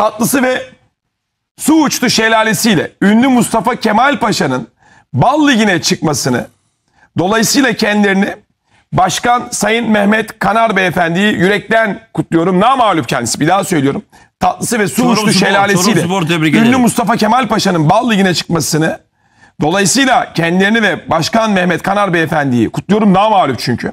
tatlısı ve su uçtu şelalesiyle ünlü Mustafa Kemal Paşa'nın Bal Ligi'ne çıkmasını dolayısıyla kendilerini Başkan Sayın Mehmet Kanar Beyefendi'yi yürekten kutluyorum. Namağlup kendisi bir daha söylüyorum. Tatlısı ve su Çorum uçtu Spor, şelalesiyle Çorum Spor ünlü. Mustafa Kemal Paşa'nın Bal Ligi'ne çıkmasını dolayısıyla kendilerini ve Başkan Mehmet Kanar Beyefendi'yi kutluyorum. Namağlup çünkü.